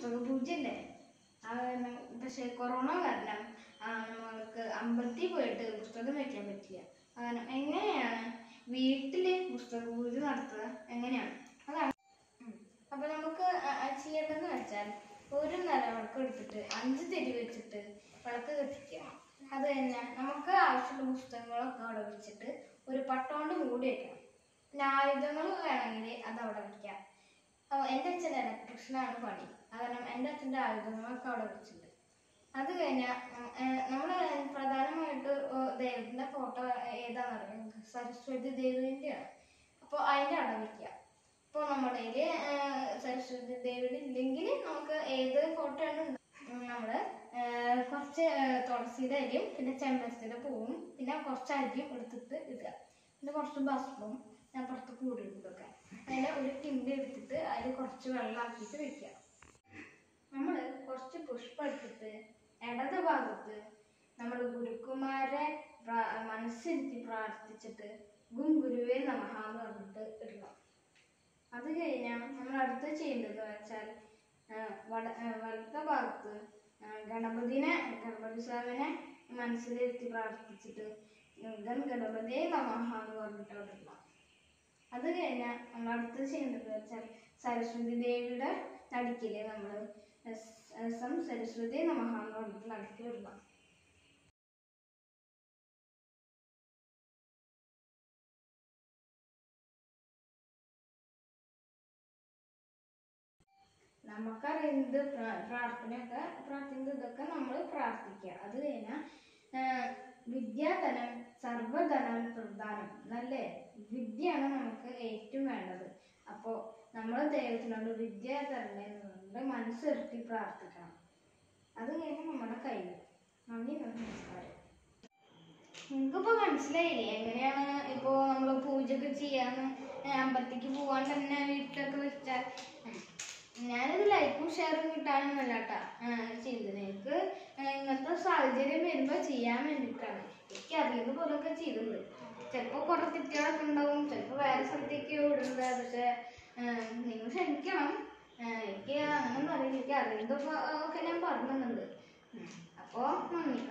പുസ്തക പൂജയല്ലേ? ആ പക്ഷെ കൊറോണ കാരണം നമ്മൾക്ക് അമ്പലത്തിൽ പോയിട്ട് പുസ്തകം വെക്കാൻ പറ്റില്ല. കാരണം എങ്ങനെയാണ് വീട്ടിൽ പുസ്തക പൂജ നടത്തുക? എങ്ങനെയാണ്? അതാണ്. അപ്പോൾ അപ്പൊ നമുക്ക് ചെയ്യേണ്ടതെന്ന് വെച്ചാൽ ഒരു നിലവിളക്ക് എടുത്തിട്ട് അഞ്ച് തിരി വെച്ചിട്ട് വിളക്ക് കത്തിക്കുക. അത് തന്നെ നമുക്ക് ആവശ്യമുള്ള പുസ്തകങ്ങളൊക്കെ അവിടെ വെച്ചിട്ട് ഒരു പട്ട കൊണ്ട് മൂടി വെക്കണം. പിന്നെ ആയുധങ്ങൾ വേണമെങ്കിൽ അത് അവിടെ വെക്കാം. അപ്പോൾ എന്റെ അച്ഛൻ ആണ് പണി. കാരണം എന്റെ അച്ഛന്റെ ആയുധങ്ങളൊക്കെ അവിടെ വെച്ചിട്ടുണ്ട്. അത് കഴിഞ്ഞാൽ നമ്മൾ പ്രധാനമായിട്ട് ദൈവത്തിന്റെ ഫോട്ടോ ഏതാണെന്നറിയാം സരസ്വതി ദേവിന്റെയാണ്. അപ്പോൾ അതിന്റെ അവിടെ വെക്കുക. ഇപ്പോൾ നമ്മുടെ കയ്യിൽ സരസ്വതി ദേവിയുടെ ഇല്ലെങ്കിൽ നമുക്ക് ഏത് ഫോട്ടോ ആണ് നമ്മൾ കുറച്ച് തുളസിയുടെ അരിയും പിന്നെ ചെമ്പരത്തിയുടെ പൂവും പിന്നെ കുറച്ച് അരിയും എടുത്തിട്ട് ഇടുക. പിന്നെ കുറച്ച് ഭസ്മവും ഞാൻ പുറത്ത് കൂടി ഇട്ടൊക്കെ അതിൽ ഒരു കിണ്ടി എടുത്തിട്ട് അതിൽ കുറച്ച് വെള്ളമാക്കിയിട്ട് വെക്കുക. നമ്മൾ കുറച്ച് പുഷ്പം എടുത്തിട്ട് ഇടത് ഭാഗത്ത് നമ്മൾ ഗുരുക്കുമാരെ മനസ്സിരുത്തി പ്രാർത്ഥിച്ചിട്ട് ഗും ഗുരുവേ നമഹ എന്ന് പറഞ്ഞിട്ട് ഇടണം. അത് കഴിഞ്ഞാൽ നമ്മൾ അടുത്ത് ചെയ്യേണ്ടത് വെച്ചാൽ വട വലത്തെ ഭാഗത്ത് ഗണപതിനെ ഗണപതി സ്വാമിനെ മനസ്സിലിരുത്തി പ്രാർത്ഥിച്ചിട്ട് ഗണപതിയെ നമഹ എന്ന് പറഞ്ഞിട്ട് അവിടെ ഇടണം. അത് കഴിഞ്ഞാൽ നമ്മൾ അടുത്ത് ചെയ്യേണ്ടത് വെച്ചാൽ സരസ്വതി ദേവിയുടെ നടുക്കിൽ നമ്മൾ സം സരസ്വതി നമഹ എന്ന് പറഞ്ഞിട്ട് നടുക്കിൽ ഇടണം നമുക്കറിയുന്നത് പ്രാ- പ്രാർത്ഥനയൊക്കെ പ്രാർത്ഥിക്കുന്നത് ഇതൊക്കെ നമ്മൾ പ്രാർത്ഥിക്കുക. അത് കഴിഞ്ഞാൽ വിദ്യാധനം സർവധനം പ്രധാനം നല്ലേ വിദ്യയാണ് നമുക്ക് ഏറ്റവും വേണ്ടത്. അപ്പോൾ നമ്മൾ ദൈവത്തിനോട് വിദ്യ തരണേ എന്നുകൊണ്ട് മനസ്സിരുത്തി പ്രാർത്ഥിക്കണം. അത് കഴിഞ്ഞ് നമ്മുടെ കയ്യിൽ. നന്ദി നമസ്കാരം. നിങ്ങൾക്കിപ്പോൾ മനസ്സിലായില്ലേ എങ്ങനെയാണ് ഇപ്പോൾ നമ്മൾ പൂജയൊക്കെ ചെയ്യാന്ന്? അമ്പലത്തേക്ക് പോവാൻ തന്നെ വീട്ടിലൊക്കെ വെച്ചാൽ. ഞാനിത് ലൈക്കും ഷെയറും കിട്ടാനൊന്നുമല്ല കേട്ടാ ചെയ്തത് എനിക്ക് ഇങ്ങനത്തെ സാഹചര്യം വരുമ്പോ ചെയ്യാൻ വേണ്ടിയിട്ടാണ് എനിക്ക് അറിയുന്ന പോലൊക്കെ ചെയ്തത് ചിലപ്പോ കുറെ തെറ്റുകളൊക്കെ ഉണ്ടാവും. ചിലപ്പോ വേറെ സ്ഥലത്തേക്ക് വിടുന്നത്. പക്ഷെ നിങ്ങൾ ക്ഷമിക്കണം. എനിക്ക് അങ്ങനൊന്നും അറിയില്ല. എനിക്ക് അറിയുന്നതൊക്കെ ഒക്കെ ഞാൻ തന്നുണ്ട് അപ്പോ നന്ദി.